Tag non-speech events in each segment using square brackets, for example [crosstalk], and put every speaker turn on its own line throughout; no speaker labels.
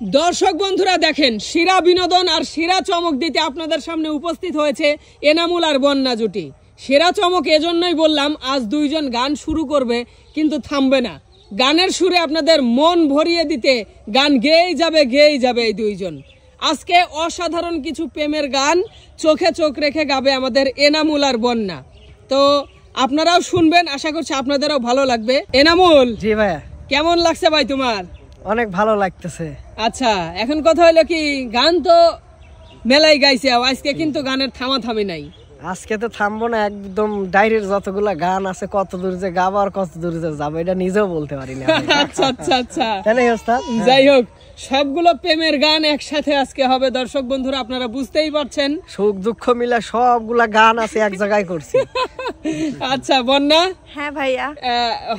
দর্শক বন্ধুরা দেখেন শিরা বিনোদন আর শিরা চমক দিতে আপনাদের সামনে উপস্থিত হয়েছে এনামুল আর বন্যা জুটি। সেরা চমক এজন্যই বললাম আজ দুইজন গান শুরু করবে কিন্তু থামবে না। গানের সুরে আপনাদের মন ভরিয়ে দিতে গান গেয়েই যাবে গেয়েই যাবে এই দুইজন। আজকে অসাধারণ কিছু প্রেমের গান চোখে চোখ রেখে গাবে আমাদের এনামুল আর বন্যা। তো আপনারাও শুনবেন আশা করছি আপনাদেরও ভালো লাগবে। এনামুল
জি ভাইয়া।
কেমন লাগছে ভাই তোমার?
অনেক ভালো লাগতেছে।
আচ্ছা এখন কথা হলো কি গান তো মেলাই গাইছে আজকে কিন্তু গানের থামা থামি নাই।
আজকে তো থামবো না একদম ডাইরের যতগুলো গান আছে কত দূর যে গাবো আর কত দূর যে যাব এটা নিজেও বলতে পারি না [laughs]
আচ্ছা আচ্ছা আচ্ছা।
তাই না
যাই হোক সবগুলো প্রেমের গান একসাথে আজকে হবে। দর্শক বন্ধুরা আপনারা বুঝতেই পারছেন।
সুখ দুঃখ মিলা সবগুলা গান আছে এক জায়গায় করছি। [laughs]
আচ্ছা বন্যা?
হ্যাঁ ভাইয়া।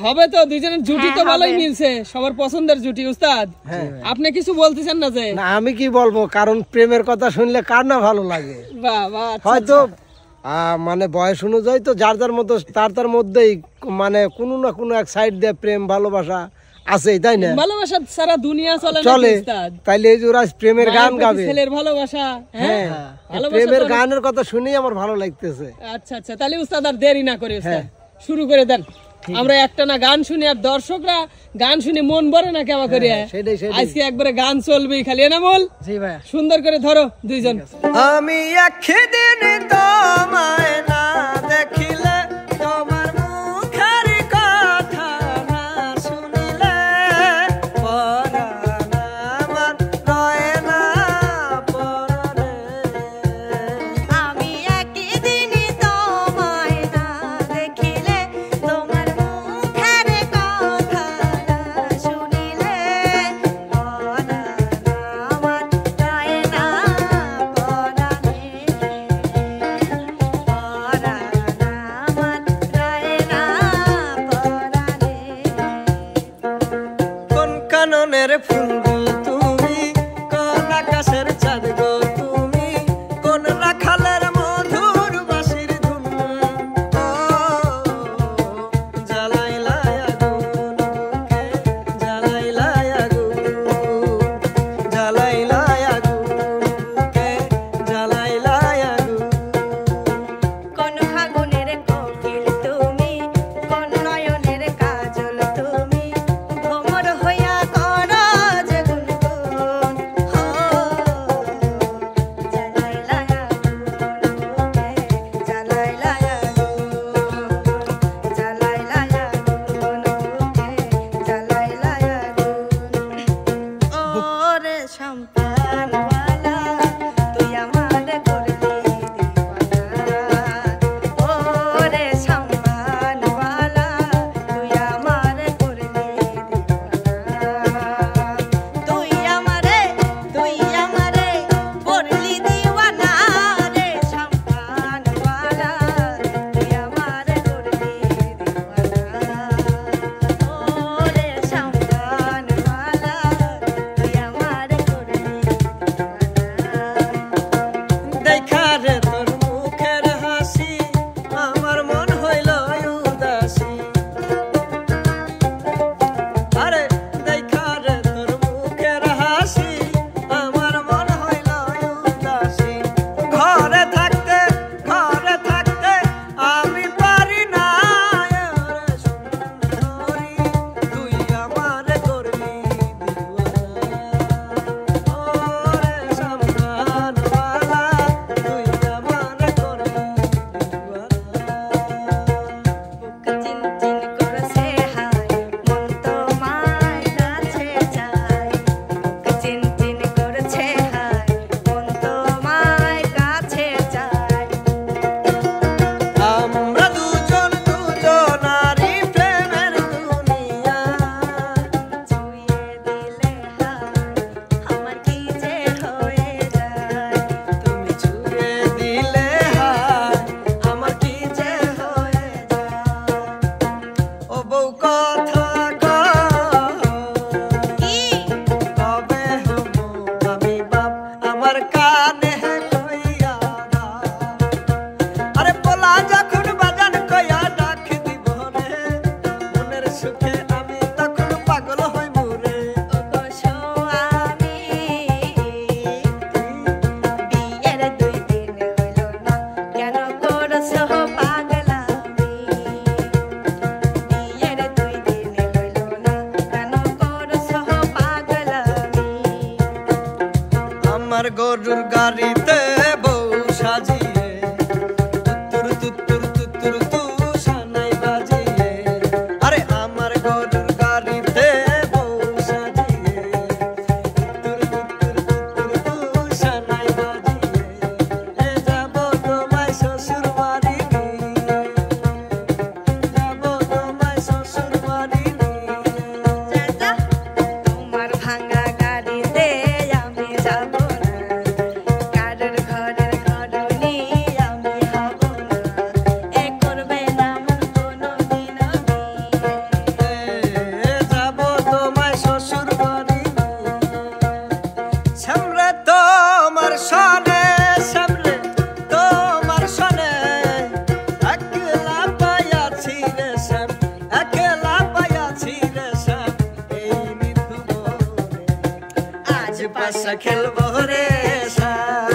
হবে তো দুইজনের জুটি তো
হ্যাঁ,
ভালোই মিলছে সবার পছন্দের জুটি উস্তাদ।
হ্যাঁ।
আপনি কিছু বলতেছেন না যে?
আমি কি বলব কারণ প্রেমের কথা শুনলে কার না ভালো লাগে?
বাহ বাহ আচ্ছা,
হয়তো আহ, মানে বয়স অনুযায়ী তো যার যার মতো তার তার মধ্যেই মানে কোনো না কোনো এক সাইড দিয়ে প্রেম ভালোবাসা আছেই তাই না?
ভালোবাসা সারা দুনিয়া চলে
চলে। তাইলে এই যে প্রেমের গান গাবে।
ছেলের ভালোবাসা হ্যাঁ?
হ্যাঁ প্রেমের গানের কথা শুনেই আমার ভালো লাগতেছে।
আচ্ছা আচ্ছা তাহলে উস্তাদ আর দেরি না করে
হ্যাঁ।
শুরু করে দেন। আমরা একটা না গান শুনি আর দর্শকরা গান শুনে মন ভরে না কেমন করে
হ্যাঁ।
আজকে একবারে গান চলবেই খালি এনামল
জি ভাইয়া।
সুন্দর করে ধরো দুইজন।
আমি একদিন তোমায় না দেখিলে কোন কাননের ফুল তুমি কোন আকাশের চাঁদ গো? pasa que alboreza.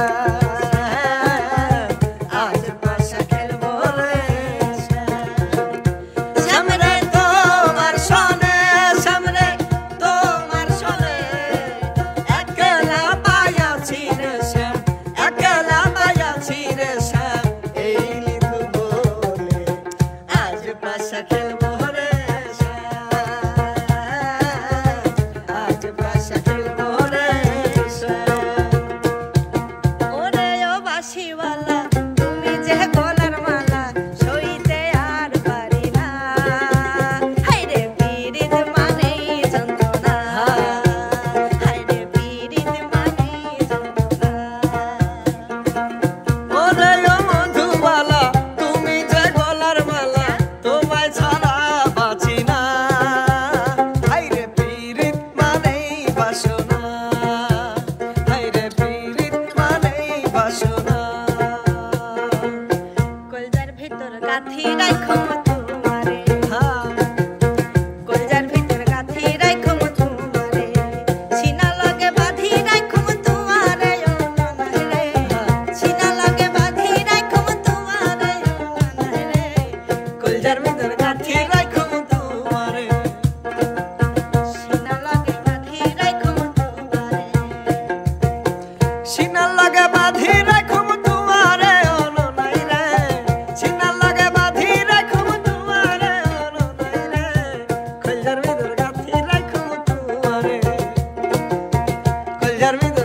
Carmita.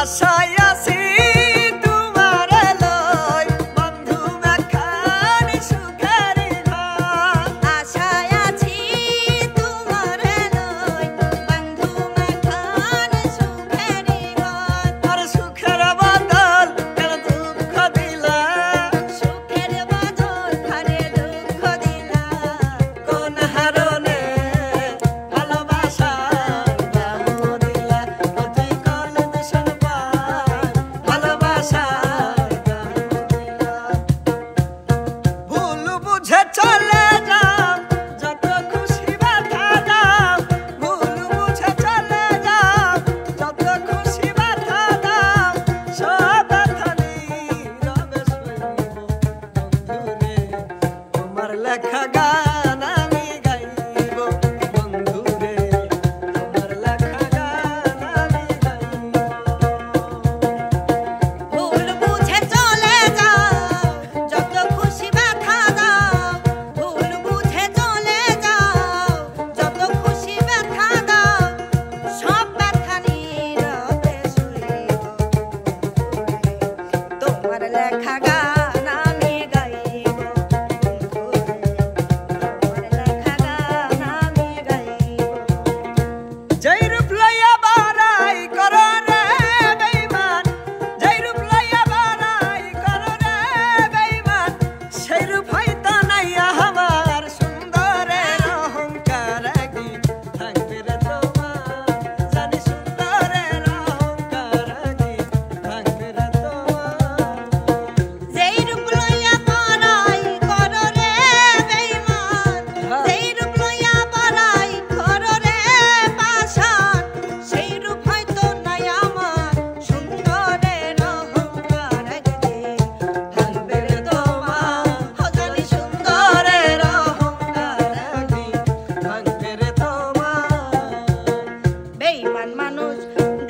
I say. Mm-hmm.